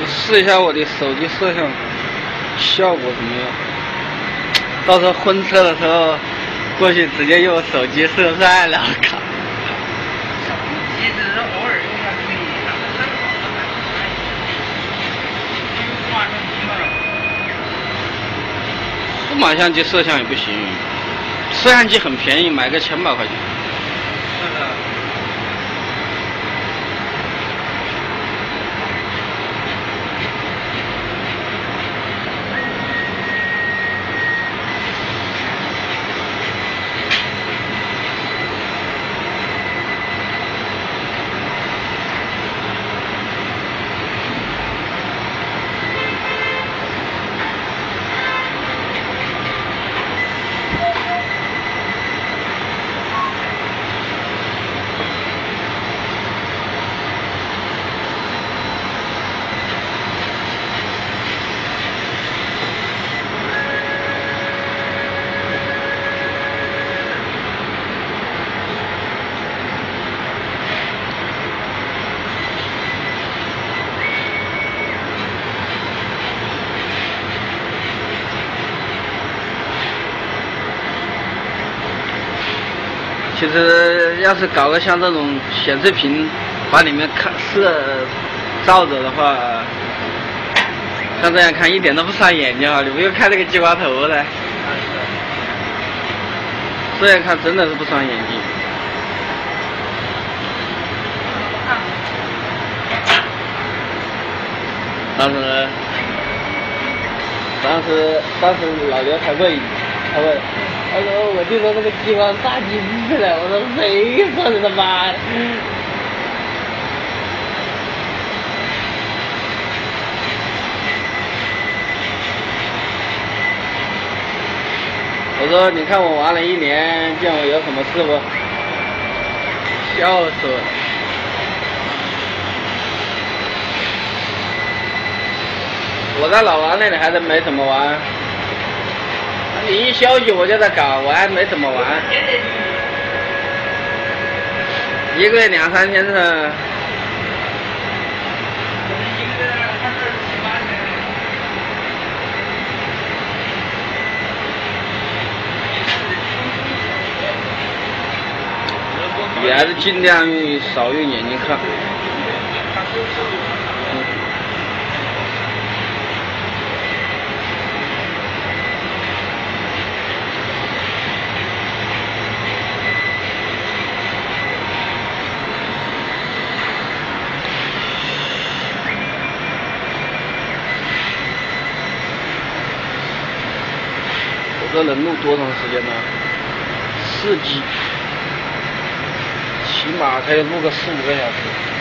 我试一下我的手机摄像效果怎么样？到时候婚车的时候过去直接用手机摄算了，靠！其实偶尔用下可以，但是真好的还数码相机摄像也不行，摄像机很便宜，买个千把块钱。其实要是搞个像这种显示屏，把里面看摄照着的话，像这样看一点都不伤眼睛啊！你不用看那个鸡瓜头的，这样看真的是不伤眼睛。当时，当时，当时老刘还问，还问。他说：“我听说那个激光杀金子了。”我说：“谁说的他妈？”我说：“你看我玩了一年，见我有什么事不？”笑死我！我在老王那里还是没怎么玩。你一消息我就在搞，我还没怎么玩，一个月两三天的。你还是尽量少用眼睛看。这能录多长时间呢？四 G，起码可以录个四五个小时。